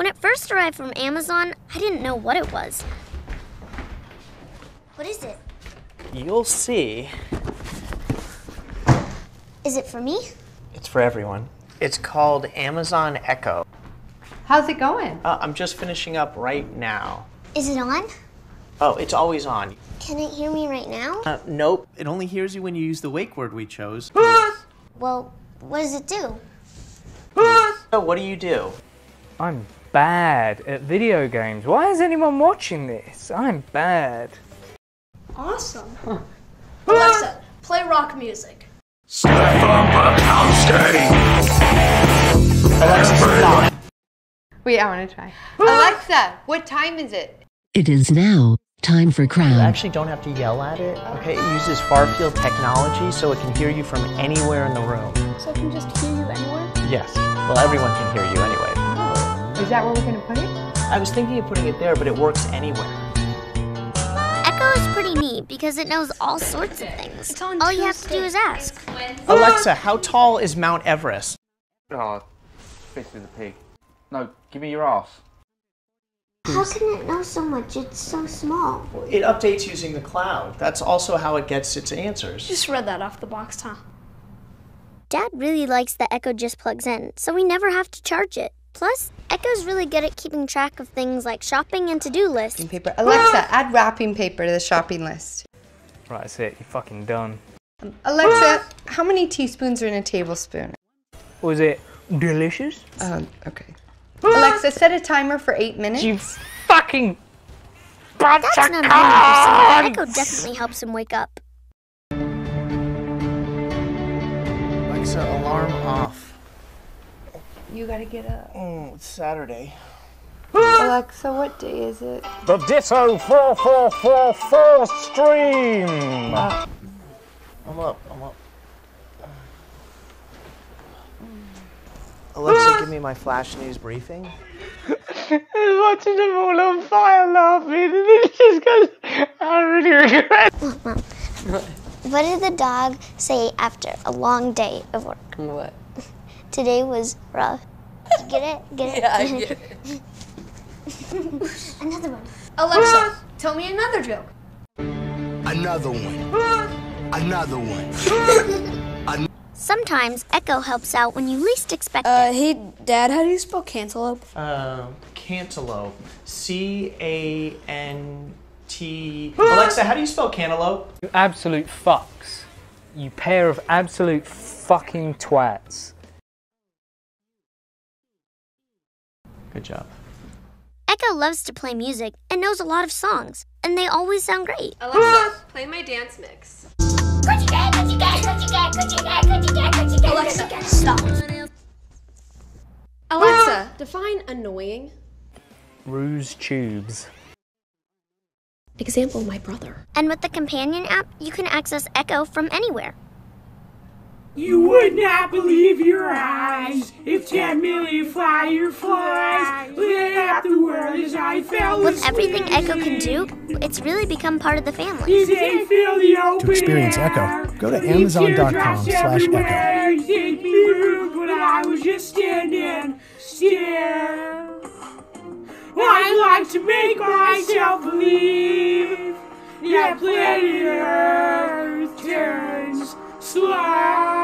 When it first arrived from Amazon, I didn't know what it was. What is it? You'll see. Is it for me? It's for everyone. It's called Amazon Echo. How's it going? Uh, I'm just finishing up right now. Is it on? Oh, it's always on. Can it hear me right now? Uh, nope. It only hears you when you use the wake word we chose. Well, what does it do? so, what do you do? I'm bad at video games. Why is anyone watching this? I'm bad. Awesome. Alexa, play rock music. Alexa, stop. Wait, I want to try. Ah! Alexa, what time is it? It is now time for You actually don't have to yell at it. Okay, it uses far field technology so it can hear you from anywhere in the room. So I can just hear you anywhere? Yes. Well, everyone can hear you anyway. Is that where we're going to put it? I was thinking of putting it there, but it works anywhere. Echo is pretty neat because it knows all sorts of things. All you have to do is ask. Alexa, how tall is Mount Everest? Oh, fist with the pig. No, give me your ass. How can it know so much? It's so small. It updates using the cloud. That's also how it gets its answers. Just read that off the box, huh? Dad really likes that Echo just plugs in, so we never have to charge it. Plus, Echo's really good at keeping track of things like shopping and to-do lists. Wrapping Paper. Alexa, ah! add wrapping paper to the shopping list. Right, that's it. You're fucking done. Um, Alexa, ah! how many teaspoons are in a tablespoon? Was it delicious? Um, okay. Ah! Alexa, set a timer for eight minutes. You fucking bunch That's of not a hundred percent. cunts! Echo definitely helps him wake up. Alexa, alarm off. You gotta get up. Oh, it's Saturday. Alexa, what day is it? The Ditto 4444 stream! Uh, I'm up. I'm up. Alexa, give me my flash news briefing. watching them all on fire laughing, and it just goes, I really regret What did the dog say after a long day of work? What? Today was rough. Did you get it? Get it? Yeah, I get it. Another one. Alexa, tell me another joke. Another one. Another one. Sometimes Echo helps out when you least expect it. Uh, hey, Dad, how do you spell cantaloupe? Uh, cantaloupe. C A N T. Alexa, how do you spell cantaloupe? You absolute fucks. You pair of absolute fucking twats. Good job. Echo loves to play music and knows a lot of songs, and they always sound great. Alexa, play my dance mix. Alexa, stop. Alexa, define annoying. Ruse tubes. Example, my brother. And with the companion app, you can access Echo from anywhere. You would not believe your eyes if 10 million fireflies lit up the world as I fell With asleep. everything Echo can do, it's really become part of the family. Did they feel the open To experience air? Echo, go to amazon.com slash Echo. did me but I was just standing still. I like to make myself believe that planet Earth turns slow.